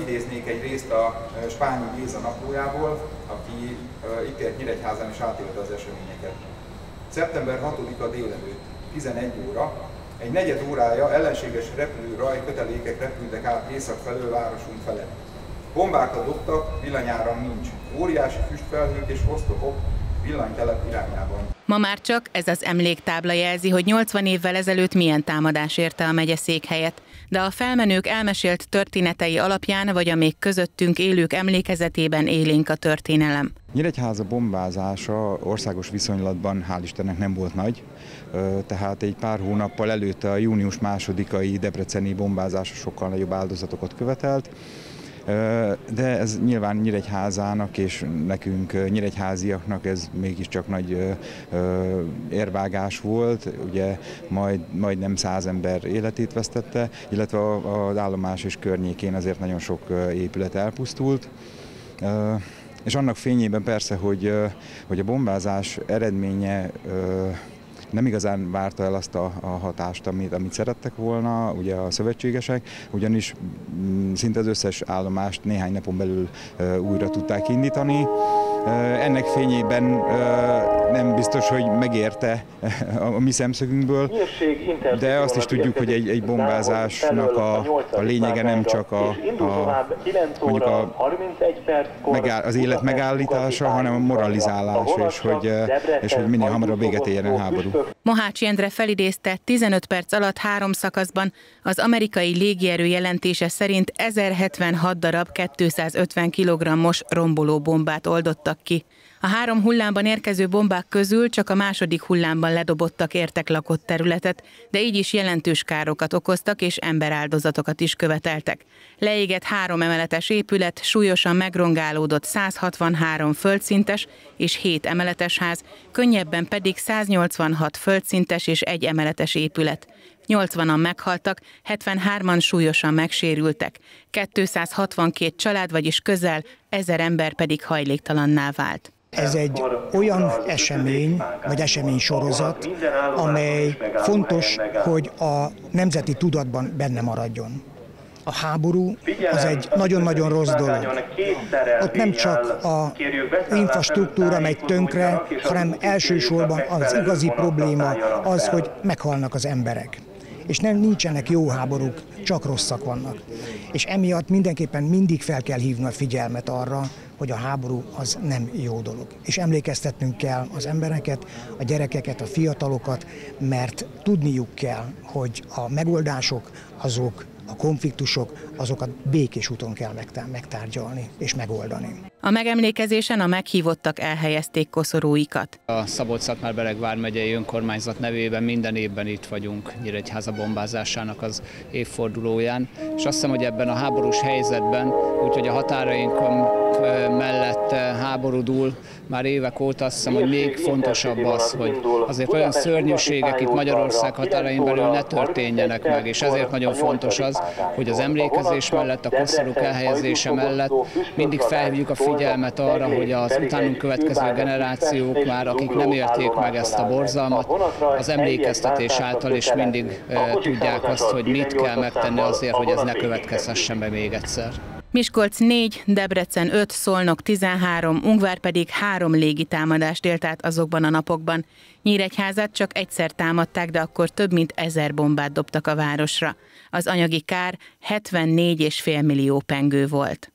Idéznék egy részt a Spányi Géza naplójából, aki itt ért Nyíregyházán és átélte az eseményeket. Szeptember 6-a délelőtt, 11 óra, egy negyed órája ellenséges repülő raj kötelékek repültek át észak felől városunk felett. Bombákat dobtak, villanyáram nincs. Óriási füstfelhők és osztopok villanytelep irányában. Ma már csak ez az emléktábla jelzi, hogy 80 évvel ezelőtt milyen támadás érte a megye székhelyet, de a felmenők elmesélt történetei alapján, vagy a még közöttünk élők emlékezetében élénk a történelem. Nyíregyháza bombázása országos viszonylatban hál' Istennek nem volt nagy, tehát egy pár hónappal előtte a június másodikai debreceni bombázása sokkal nagyobb áldozatokat követelt, de ez nyilván Nyíregyházának és nekünk nyíregyháziaknak ez mégiscsak nagy érvágás volt, ugye majd, majdnem száz ember életét vesztette, illetve az állomás és környékén azért nagyon sok épület elpusztult. És annak fényében persze, hogy, hogy a bombázás eredménye nem igazán várta el azt a, a hatást, amit, amit szerettek volna, ugye a szövetségesek, ugyanis mm, szinte az összes állomást néhány napon belül újra tudták indítani. Ennek fényében nem biztos, hogy megérte a mi szemszögünkből, de azt is tudjuk, hogy egy, egy bombázásnak a, a lényege nem csak a, a, mondjuk a, megáll, az élet megállítása, hanem a moralizálás, és hogy, és hogy minél hamarabb véget érjen a háború. Mohács Endre felidézte 15 perc alatt három szakaszban az amerikai légierő jelentése szerint 1076 darab 250 kg-os romboló bombát oldottak ki. A három hullámban érkező bombák közül csak a második hullámban ledobottak értek lakott területet, de így is jelentős károkat okoztak és emberáldozatokat is követeltek. Leégett három emeletes épület, súlyosan megrongálódott 163 földszintes és 7 emeletes ház, könnyebben pedig 186 földszintes és egy emeletes épület. 80-an meghaltak, 73-an súlyosan megsérültek, 262 család, vagyis közel, ezer ember pedig hajléktalanná vált. Ez egy olyan esemény, vagy esemény sorozat, amely fontos, hogy a nemzeti tudatban benne maradjon. A háború az egy nagyon-nagyon rossz dolog. Ott nem csak a infrastruktúra megy tönkre, hanem elsősorban az igazi probléma az, hogy meghalnak az emberek és nem nincsenek jó háborúk, csak rosszak vannak. És emiatt mindenképpen mindig fel kell hívni a figyelmet arra, hogy a háború az nem jó dolog. És emlékeztetnünk kell az embereket, a gyerekeket, a fiatalokat, mert tudniuk kell, hogy a megoldások azok a konfliktusok, azokat békés úton kell megtárgyalni és megoldani. A megemlékezésen a meghívottak elhelyezték koszorúikat. A Szabolcs-Szatmár-Bereg vármegyei önkormányzat nevében minden évben itt vagyunk Nyíregyháza bombázásának az évfordulóján, és azt hiszem, hogy ebben a háborús helyzetben, úgyhogy a határainkon mellett háborúdul már évek óta, azt hiszem, hogy még fontosabb az, hogy azért olyan szörnyűségek itt Magyarország határain belül ne történjenek meg, és ezért nagyon fontos az, hogy az emlékezés mellett, a koszorúk elhelyezése mellett mindig felhívjuk a figyelmet arra, hogy az utánunk következő generációk már, akik nem élték meg ezt a borzalmat, az emlékeztetés által is mindig tudják azt, hogy mit kell megtenni azért, hogy ez ne következhessen be még egyszer. Miskolc 4, Debrecen 5, Szolnok 13, Ungvár pedig három légitámadást élt át azokban a napokban. Nyíregyházat csak egyszer támadták, de akkor több mint ezer bombát dobtak a városra. Az anyagi kár 74,5 millió pengő volt.